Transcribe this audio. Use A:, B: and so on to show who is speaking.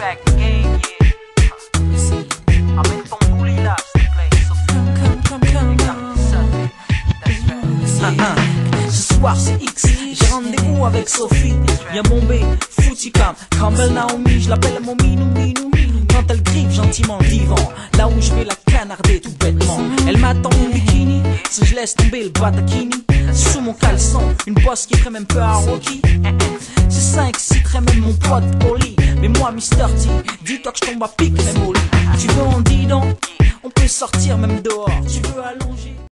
A: Uh-uh. Ce soir c'est X, j'ai rendez-vous avec Sophie. Y'a mon B, Fouticam, Campbell Naomi, je l'appelle mon minou minou. Quand elle griffe gentiment le divan, là où je vais la canarder tout bêtement. Elle m'attend mon bikini, si je laisse tomber le batakini. Sous mon caleçon, une bosse qui ferait même peu à Rocky. Eh, eh. C'est 5, citerait même mon poids de Oli. Mais moi, Mister T, dis-toi que je tombe à pic au lit. Tu veux en dis donc On peut sortir même dehors. Tu veux allonger?